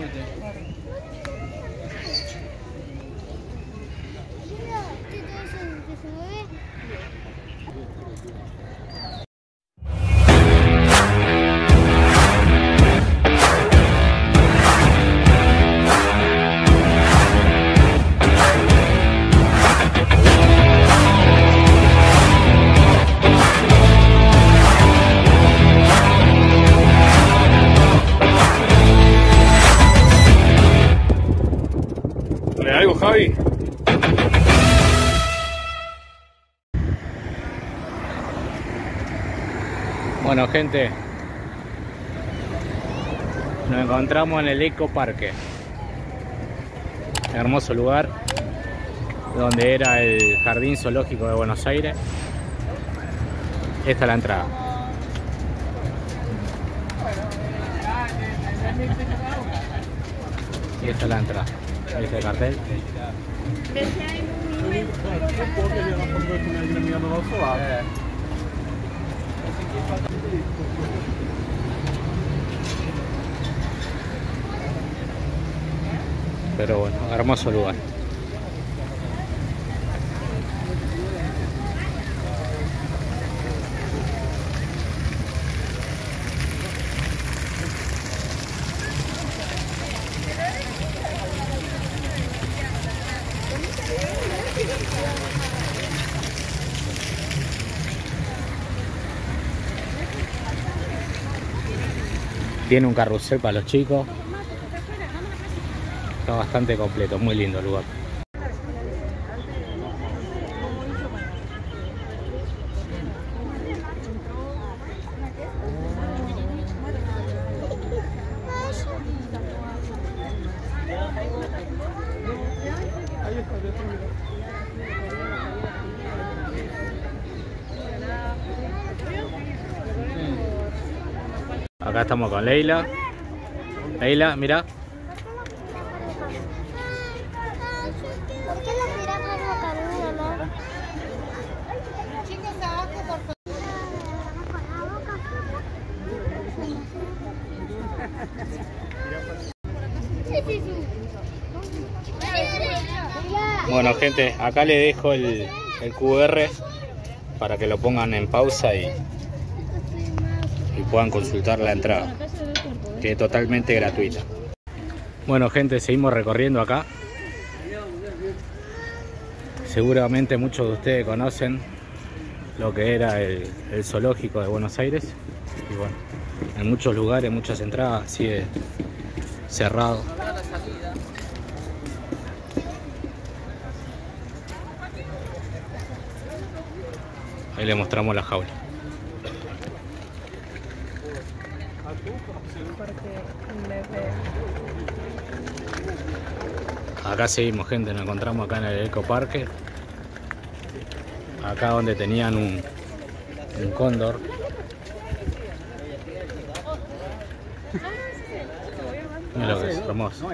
¿Le Bueno, gente, nos encontramos en el Eco Parque. Hermoso lugar donde era el Jardín Zoológico de Buenos Aires. Esta es la entrada. Y esta es la entrada. Ahí está el cartel. Descer aí no rio e voltar pouco ali, ela foi comer do nosso lado. É. Pero bueno, hermoso lugar. Tiene un carrusel para los chicos. Está bastante completo, muy lindo el lugar. Estamos con Leila. Leila, mira. Bueno, gente, acá le dejo el, QR para que lo pongan en pausa y puedan consultar la entrada, que es totalmente gratuita. Bueno, gente, seguimos recorriendo acá. Seguramente muchos de ustedes conocen lo que era el, el zoológico de Buenos Aires. Y bueno, en muchos lugares, muchas entradas, sigue cerrado. Ahí le mostramos la jaula. Acá seguimos gente, nos encontramos acá en el Eco Parque. Acá donde tenían un, un cóndor. Mira lo que es, hermoso.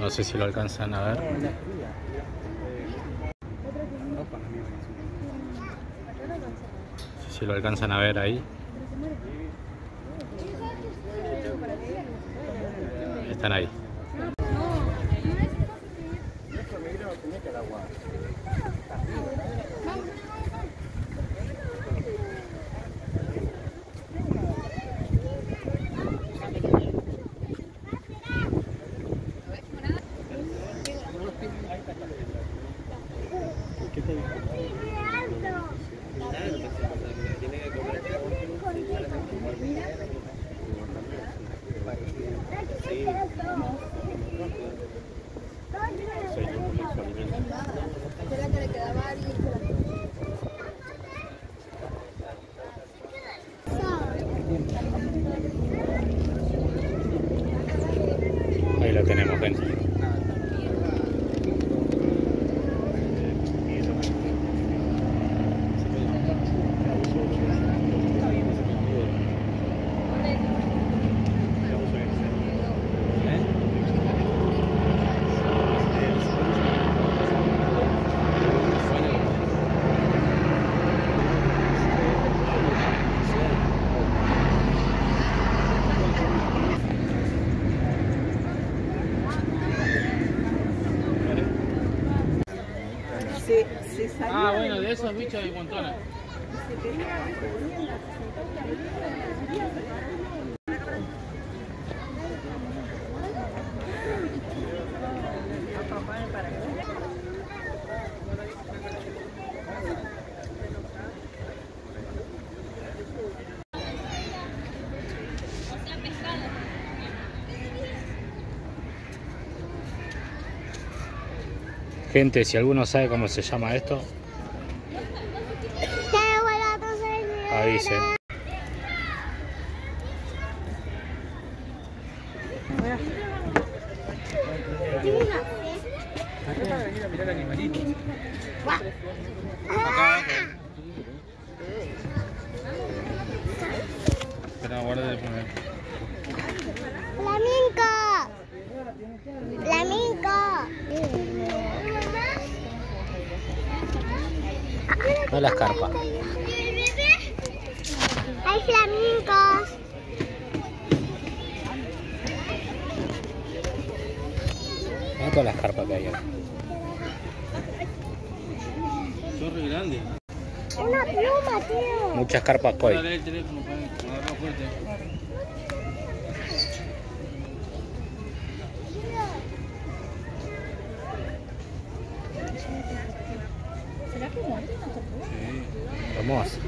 No sé si lo alcanzan a ver. No sé si lo alcanzan a ver ahí. Están ahí. Esos bichos hay montones. Gente, si alguno sabe cómo se llama esto, ¡Qué barato, avisen. Espera, guarda de poner. ¡Flamenco! ¡Flamenco! No las carpas. ¡Hay flamencos! Mira todas las carpas que hay acá. Son re grandes. ¡Una pluma, tío! Muchas carpas koi. El teléfono, para fuerte. Hermoso.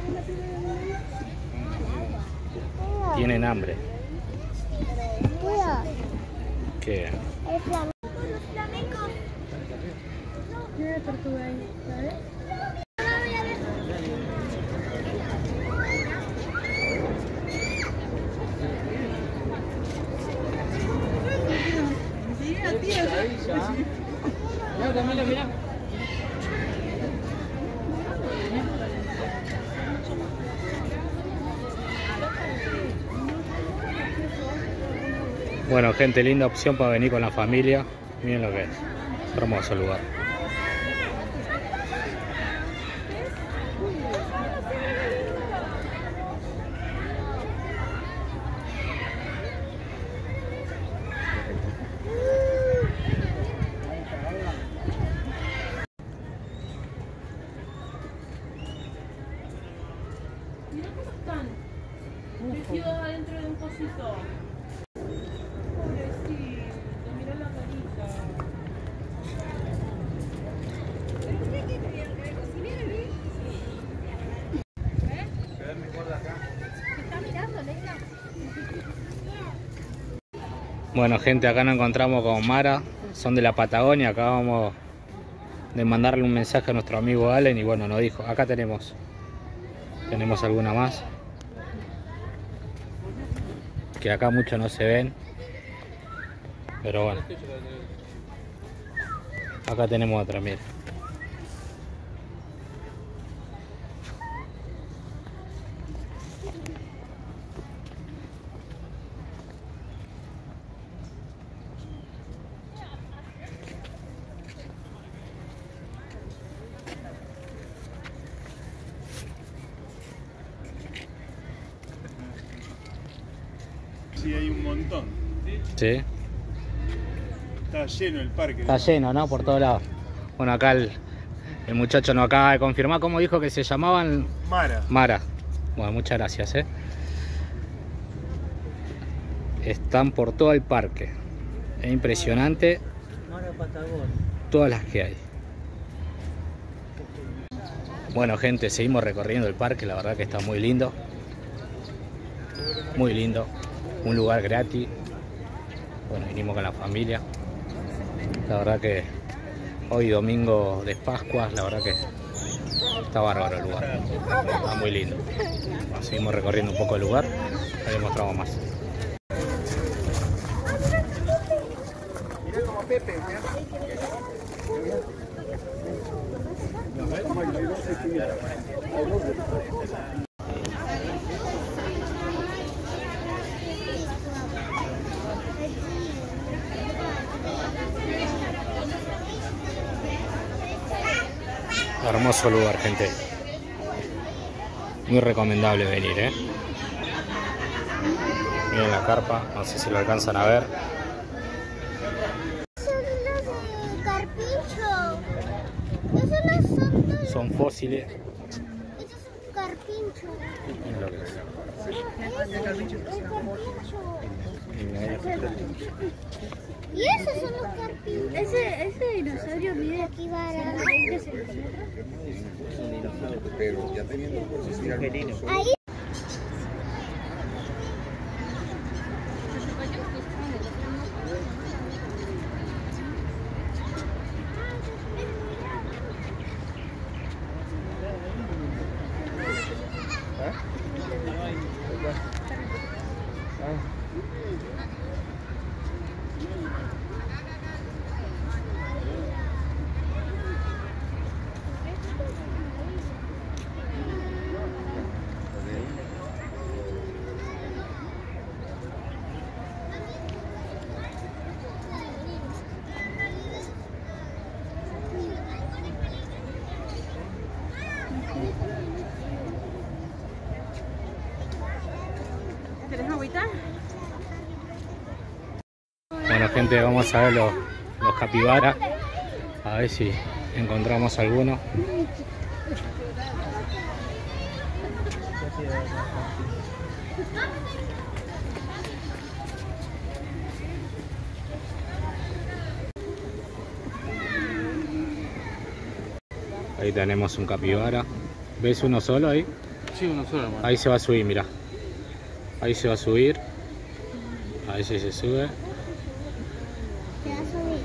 Tienen hambre. ¿Qué? el flamenco. Mira, Bueno, gente, linda opción para venir con la familia. Miren lo que es. Hermoso lugar. Bueno, gente, acá nos encontramos con Mara. Son de la Patagonia. Acabamos de mandarle un mensaje a nuestro amigo Allen y bueno, nos dijo, acá tenemos. Tenemos alguna más. Que acá mucho no se ven. Pero bueno. Acá tenemos otra, mira. Sí. Está lleno el parque. Está lleno, ¿no? Por todos lados. Bueno, acá el, el muchacho nos acaba de confirmar cómo dijo que se llamaban Mara. Mara. Bueno, muchas gracias, ¿eh? Están por todo el parque. Es impresionante todas las que hay. Bueno, gente, seguimos recorriendo el parque. La verdad que está muy lindo. Muy lindo. Un lugar gratis. Bueno, vinimos con la familia. La verdad que hoy domingo de Pascua, la verdad que está bárbaro el lugar. Está muy lindo. Seguimos recorriendo un poco el lugar. Ahí mostramos más. Hermoso lugar, gente. Muy recomendable venir, ¿eh? Miren la carpa, no sé si lo alcanzan a ver. Son fósiles. Esto es un carpincho. Es es. Y esos son los carpinchos. Ese, ese dinosaurio mide aquí va a 20 centímetros. Pero ya teniendo por Ahí. Gente, vamos a ver los, los capibaras. A ver si encontramos alguno. Ahí tenemos un capibara. ¿Ves uno solo ahí? Sí, uno solo, hermano. Ahí se va a subir, mira. Ahí se va a subir. Ahí sí se sube. Te va a subir.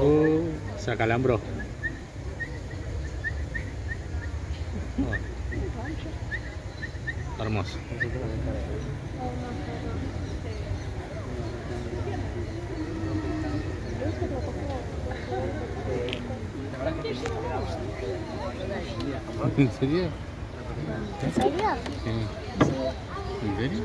Uh, se acalambró. Oh. Hermoso. ¿En serio? ¿En serio? ¿En serio?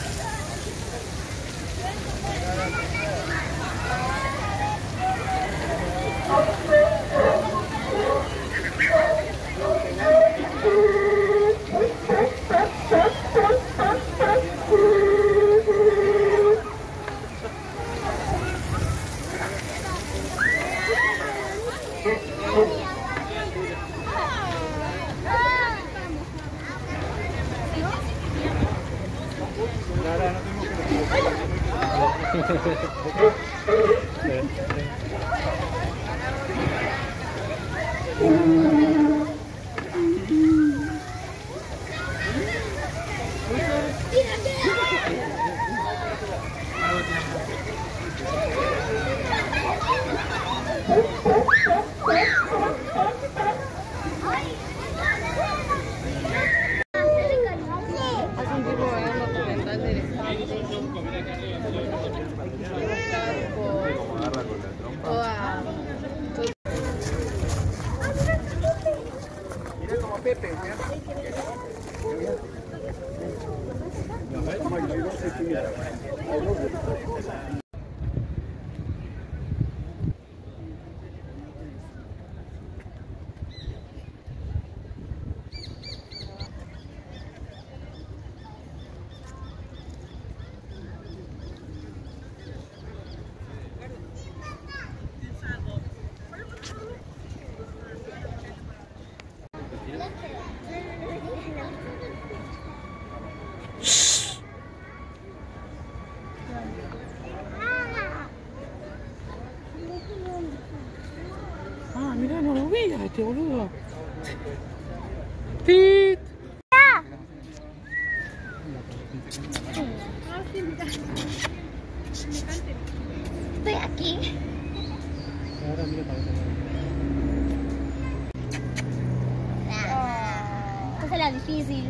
Hermoso. Hace dependendo. Mas não né? sei quem era. No lo veía este boludo. ¡Tit! Estoy aquí. Ah, Esta es la difícil.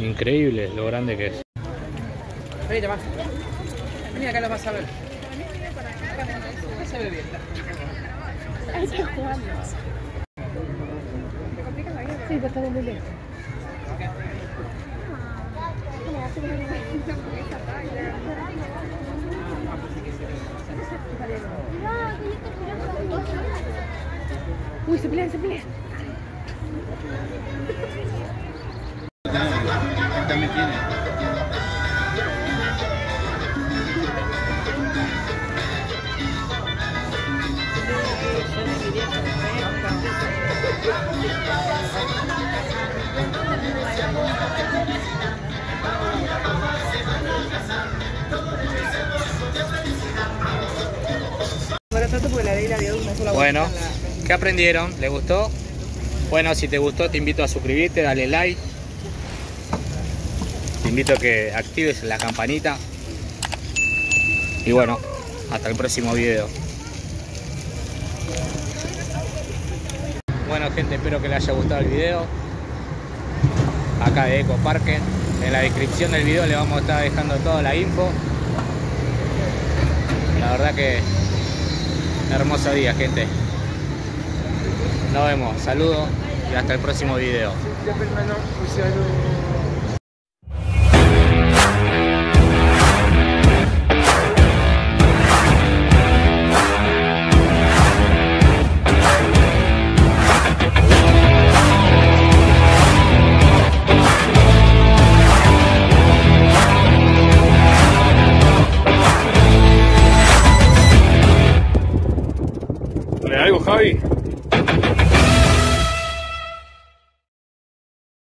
Increíble lo grande que es. Vení, más. Vení, acá lo vas a ver. Se ve bien. Sí, pero está muy lejos. Uy, se pelean, se pelean. Porque la ley la dio una sola Bueno, la- ¿qué aprendieron? ¿Les gustó? Bueno, si te gustó te invito a suscribirte, dale like. Te invito a que actives la campanita. Y bueno, hasta el próximo video. Bueno gente, espero que les haya gustado el video. Acá de Eco Parque. En la descripción del video le vamos a estar dejando toda la info. La verdad que hermoso día gente. Nos vemos, saludos y hasta el próximo video.